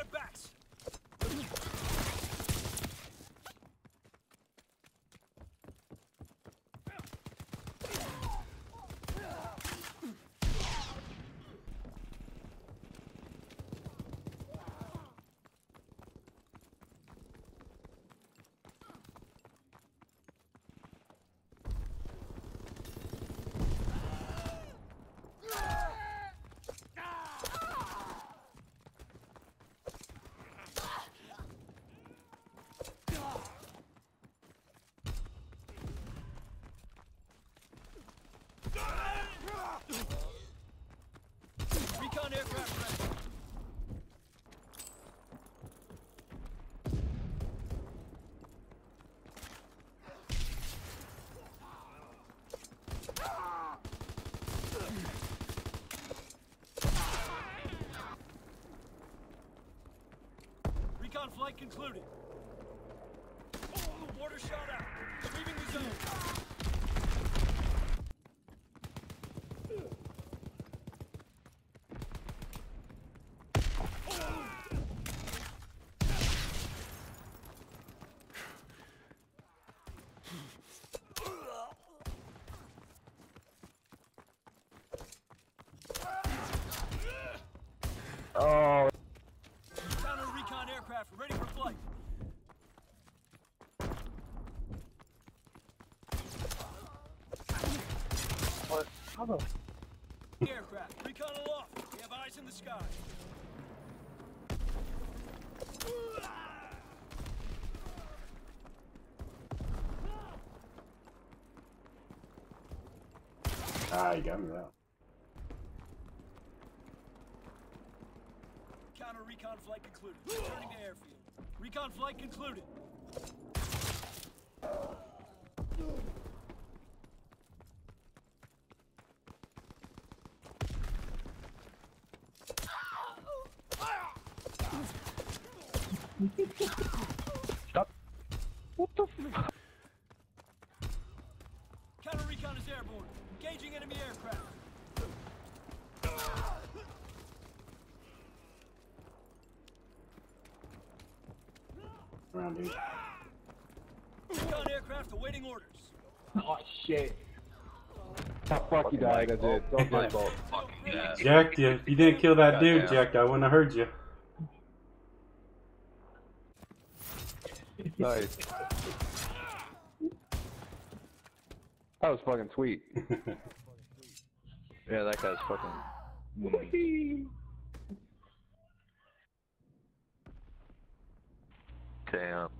their backs! Flight concluded. Oh, mortar shot out. Leaving the zone. Oh, Counter recon aircraft ready for flight. what? How the? Aircraft recon aloft. We have eyes in the sky. Ah, you got me that. Counter recon flight concluded. Returning to airfield. Recon flight concluded. Stop. What the fuck? Counter recon is airborne. Engaging enemy aircraft. Around here. Recon aircraft awaiting orders. Oh shit. Ah, fuck you, dog. I did. Don't My get fault. fucking. Jack, if you didn't kill that dude, Goddamn. Jack, I wouldn't have heard you. Nice. That was fucking sweet. Yeah, that guy's fucking. Damn.